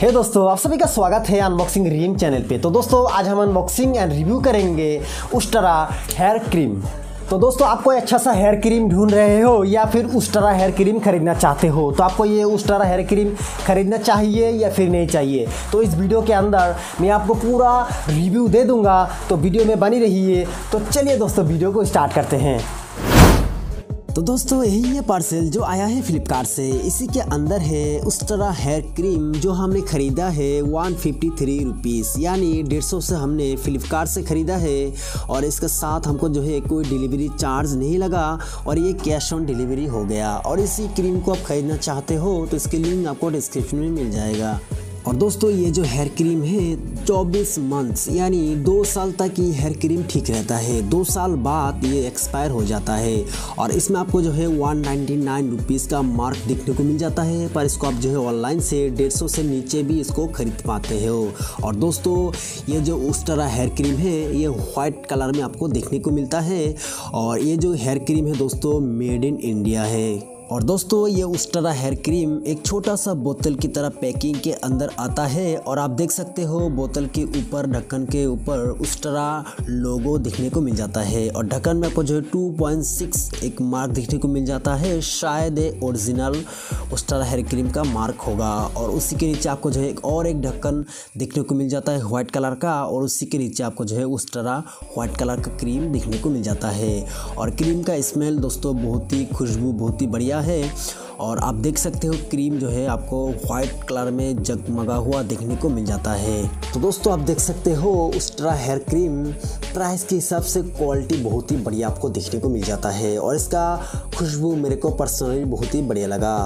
हे दोस्तों, आप सभी का स्वागत है अनबॉक्सिंग रीम चैनल पे। तो दोस्तों, आज हम अनबॉक्सिंग एंड रिव्यू करेंगे उस्टरा हेयर क्रीम तो दोस्तों आप कोई अच्छा सा हेयर क्रीम ढूंढ रहे हो या फिर उस्टरा हेयर क्रीम खरीदना चाहते हो? तो आपको ये उस्टरा हेयर क्रीम खरीदना चाहिए या फिर नहीं चाहिए? तो इस वीडियो के अंदर मैं आपको पूरा रिव्यू दे दूँगा। तो वीडियो में बनी रहिए। तो चलिए दोस्तों वीडियो को स्टार्ट करते हैं। तो दोस्तों, यही है पार्सल जो आया है फ्लिपकार्ट से। इसी के अंदर है उस्टरा हेयर क्रीम जो हमने ख़रीदा है वन फिफ्टी थ्री रुपीज़ यानी डेढ़ सौ से हमने फ्लिपकार्ट से ख़रीदा है और इसके साथ हमको जो है कोई डिलीवरी चार्ज नहीं लगा और ये कैश ऑन डिलीवरी हो गया। और इसी क्रीम को आप ख़रीदना चाहते हो तो इसके लिंक आपको डिस्क्रिप्शन में मिल जाएगा। और दोस्तों, ये जो हेयर क्रीम है 24 मंथ्स यानी दो साल तक ये हेयर क्रीम ठीक रहता है। दो साल बाद ये एक्सपायर हो जाता है। और इसमें आपको जो है वन नाइन्टी का मार्क देखने को मिल जाता है, पर इसको आप जो है ऑनलाइन से डेढ़ सौ से नीचे भी इसको खरीद पाते हो। और दोस्तों, ये जो उस तरह हेयर क्रीम है, ये वाइट कलर में आपको देखने को मिलता है। और ये जो हेयर क्रीम है दोस्तों मेड इन इंडिया है। और दोस्तों, ये उस्टरा हेयर क्रीम एक छोटा सा बोतल की तरह पैकिंग के अंदर आता है और आप देख सकते हो, बोतल के ऊपर, ढक्कन के ऊपर उस्टरा लोगो दिखने को मिल जाता है और ढक्कन में आपको जो है 2.6 एक मार्क दिखने को मिल जाता है। शायद ओरिजिनल उस्टरा हेयर क्रीम का मार्क होगा और उसी के नीचे आपको जो है एक और एक ढक्कन देखने को मिल जाता है व्हाइट कलर का और उसी के नीचे आपको जो है उस्टरा व्हाइट कलर का क्रीम दिखने को मिल जाता है। और क्रीम का स्मेल दोस्तों बहुत ही खुशबू, बहुत ही बढ़िया है और आप देख सकते हो क्रीम जो है आपको व्हाइट कलर में जगमगा हुआ देखने को मिल जाता है। तो दोस्तों, आप देख सकते हो उस्ट्रा हेयर क्रीम प्राइस के हिसाब से क्वालिटी बहुत ही बढ़िया आपको देखने को मिल जाता है और इसका खुशबू मेरे को पर्सनली बहुत ही बढ़िया लगा।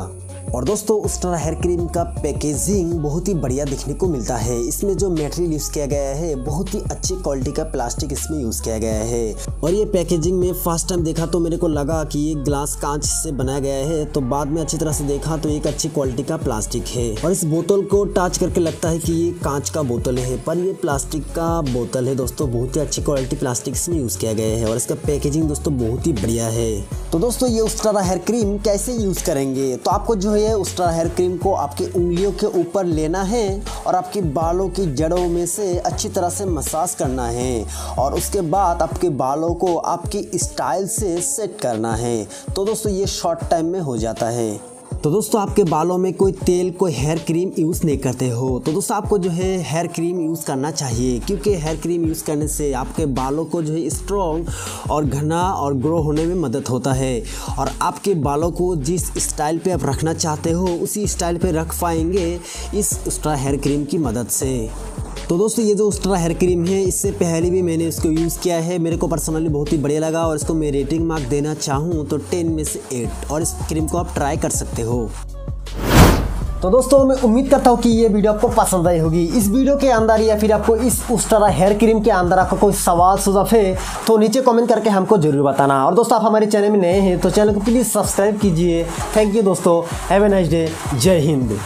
और दोस्तों उस्ट्रा हेयर क्रीम का पैकेजिंग बहुत ही बढ़िया देखने को मिलता है। इसमें जो मटेरियल यूज़ किया गया है, बहुत ही अच्छी क्वालिटी का प्लास्टिक इसमें यूज़ किया गया है। और ये पैकेजिंग में फ़र्स्ट टाइम देखा तो मेरे को लगा कि ये ग्लास कांच से बनाया गया है तो बाद में अच्छी तरह से देखा तो एक अच्छी क्वालिटी का प्लास्टिक है। और इस बोतल को टच करके लगता है कि ये कांच का बोतल है, पर ये प्लास्टिक का बोतल है दोस्तों, बहुत ही अच्छी क्वालिटी प्लास्टिक इसमें यूज़ किया गया है, और इसका पैकेजिंग दोस्तों बहुत ही बढ़िया है। तो दोस्तों, ये उस्ट्रा हेयर क्रीम कैसे यूज़ करेंगे? तो आपको जो है उस्ट्रा हेयर क्रीम को आपकी उंगलियों के ऊपर लेना है और आपके बालों की जड़ों में से अच्छी तरह से मसाज करना है। और उसके बाद आपके बालों को आपकी स्टाइल से सेट करना है। तो दोस्तों, ये शॉर्ट टाइम में हो जाता है। तो दोस्तों, आपके बालों में कोई तेल, कोई हेयर क्रीम यूज़ नहीं करते हो। तो दोस्तों, आपको जो है हेयर क्रीम यूज़ करना चाहिए, क्योंकि हेयर क्रीम यूज़ करने से आपके बालों को जो है स्ट्रॉन्ग और घना और ग्रो होने में मदद होता है। और आपके बालों को जिस स्टाइल पे आप रखना चाहते हो, उसी स्टाइल पे रख पाएँगे इस एक्स्ट्रा हेयर क्रीम की मदद से। तो दोस्तों, ये जो उस्ट्रा हेयर क्रीम है, इससे पहले भी मैंने इसको यूज़ किया है। मेरे को पर्सनली बहुत ही बढ़िया लगा और इसको मैं रेटिंग मार्क देना चाहूँ तो टेन में से एट और इस क्रीम को आप ट्राई कर सकते हो। तो दोस्तों, मैं उम्मीद करता हूँ कि ये वीडियो आपको पसंद आई होगी। इस वीडियो के अंदर या फिर आपको इस उस तरह हेयर क्रीम के अंदर आपको कोई सवाल, सुझाव है तो नीचे कमेंट करके हमको ज़रूर बताना। और दोस्तों, आप हमारे चैनल में नए हैं तो चैनल को प्लीज़ सब्सक्राइब कीजिए। थैंक यू दोस्तों। हैव नाइस डे जय हिंद।